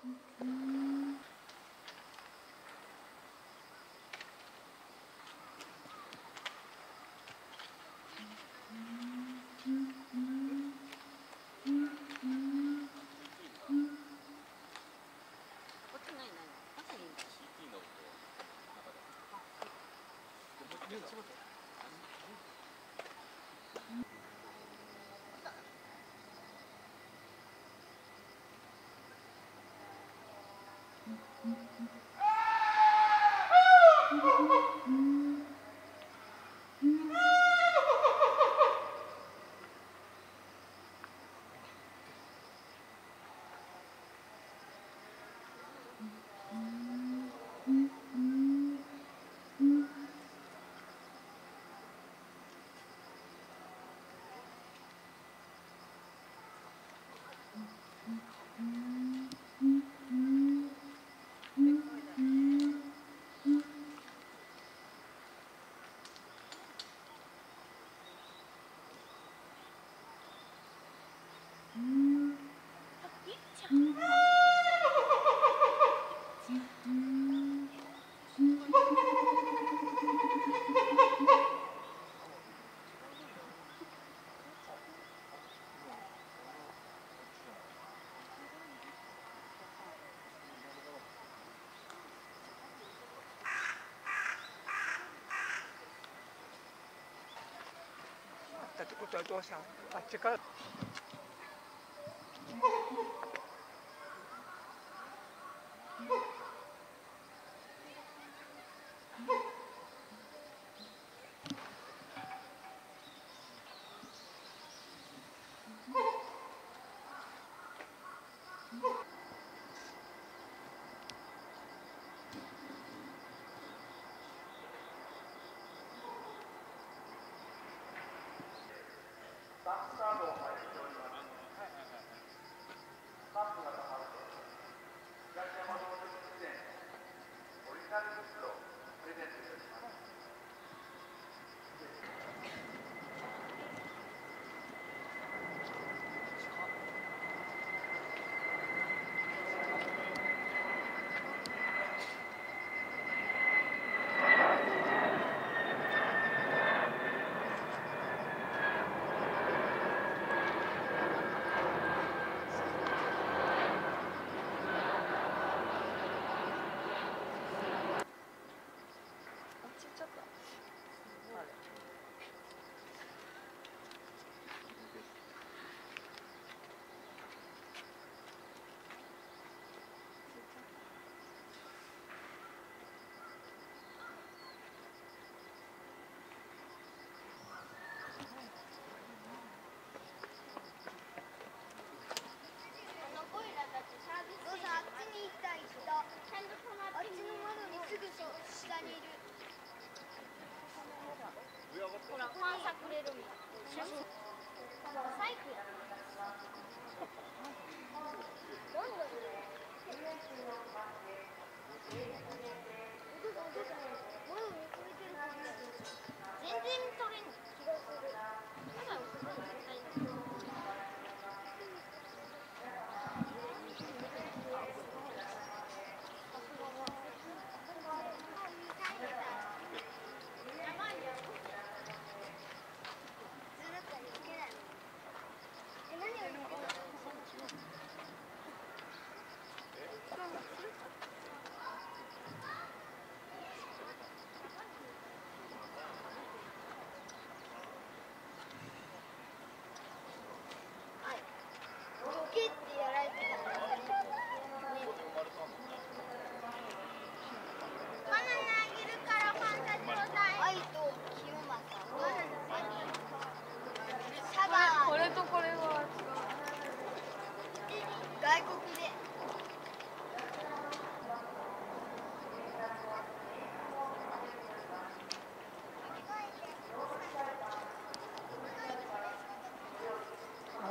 ちょっと Ada cukup.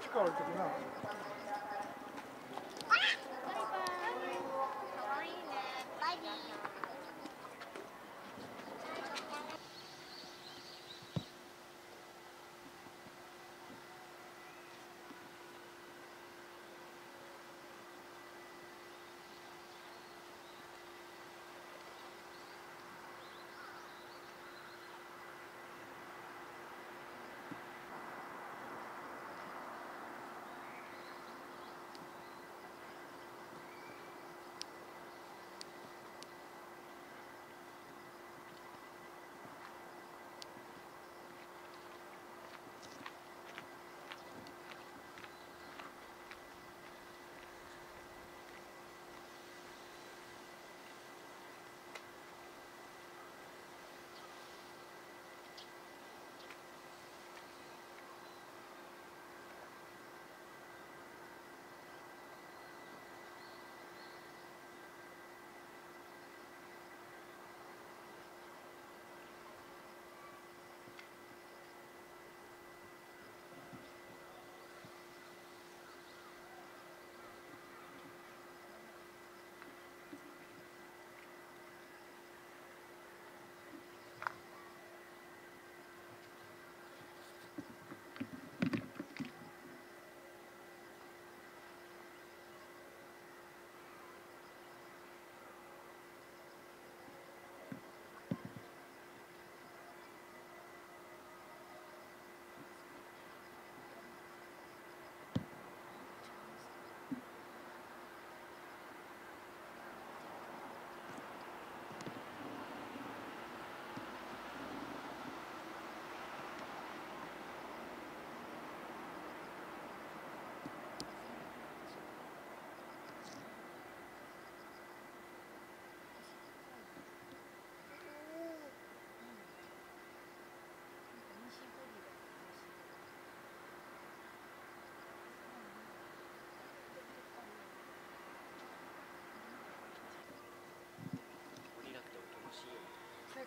축구하고 있었구나.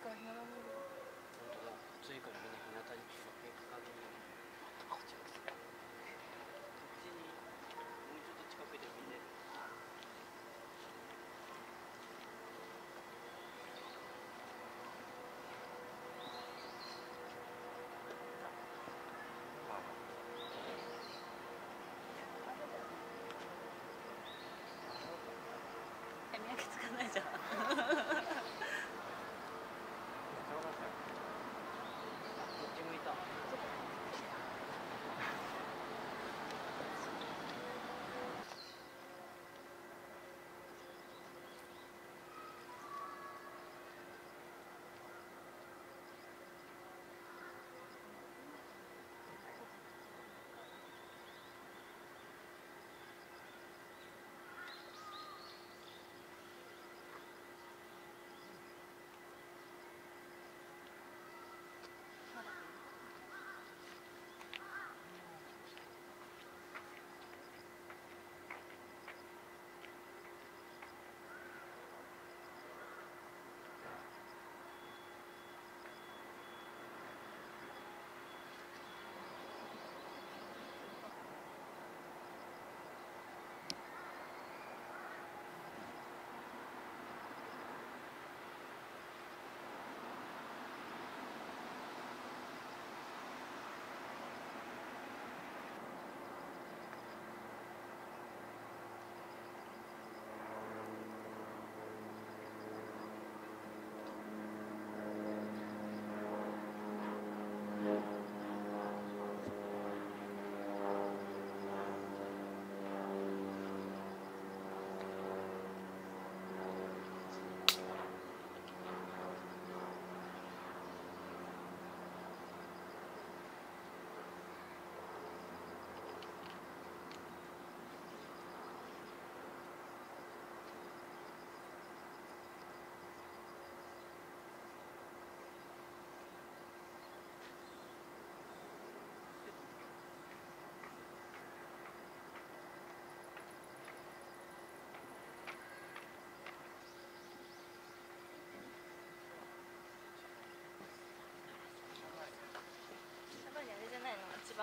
から日ならもう本当だ暑いからみんな日向に来て日陰にこっちですこっちにもうちょっと近くで見れるえ見分けつかないじゃん。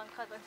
안가 던.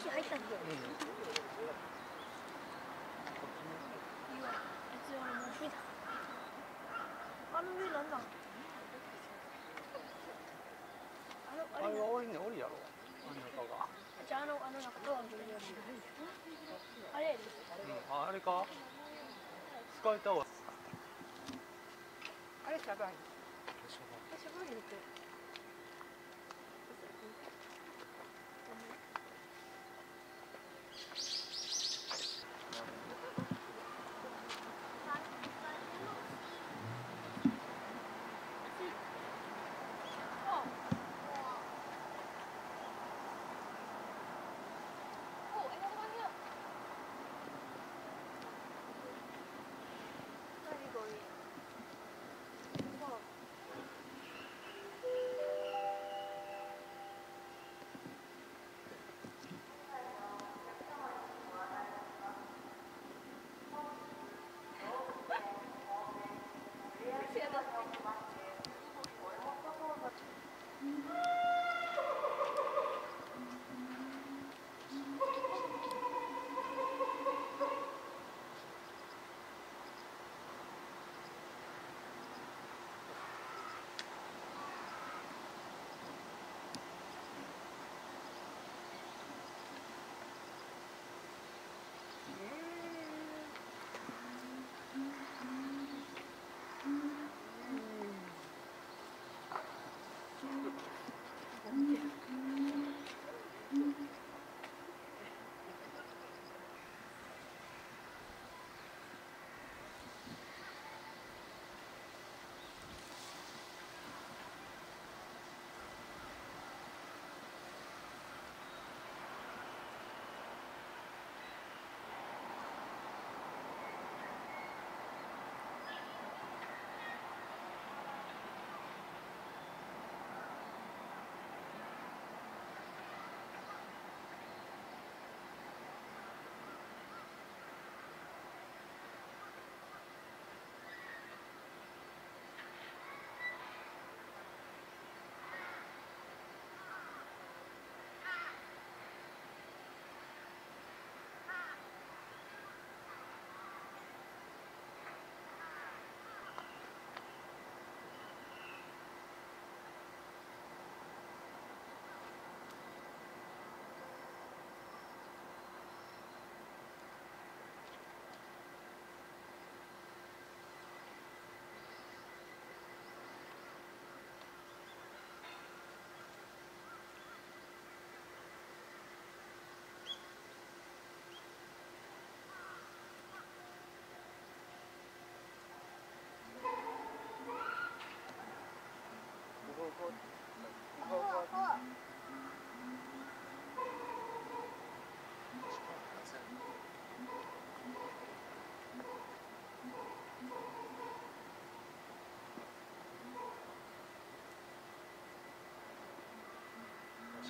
石入ったんだようんいいわあの上なんだあれあれは俺におるやろ真ん中がじゃああのあのなんかドアの上にあれうんあれかスカイタワーあれシャバーニって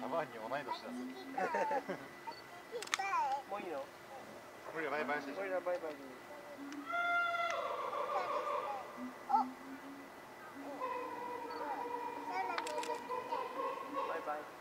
シャバーニ同い年だ。もういいの？無理バイバイして。これはバイバイに。バイバイ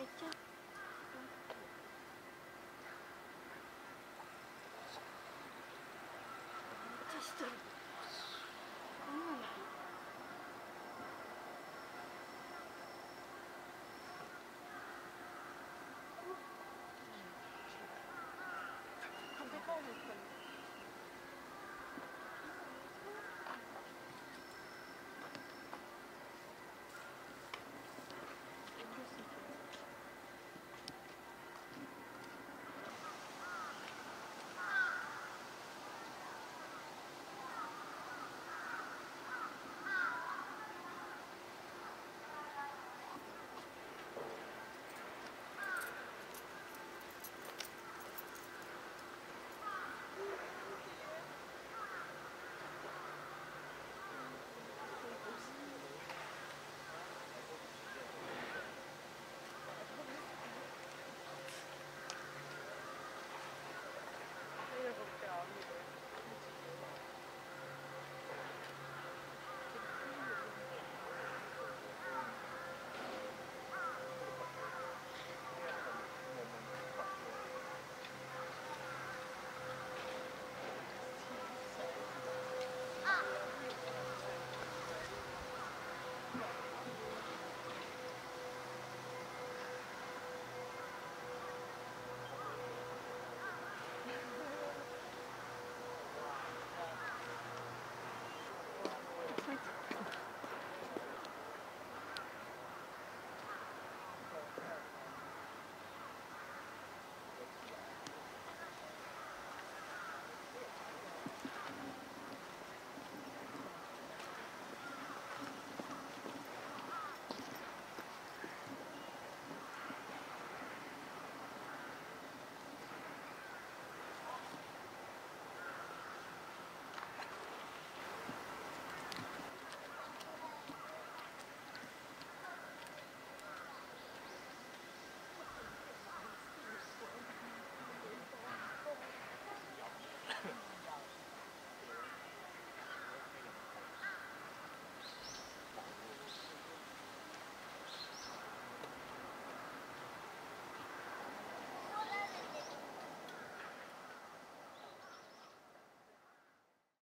맥주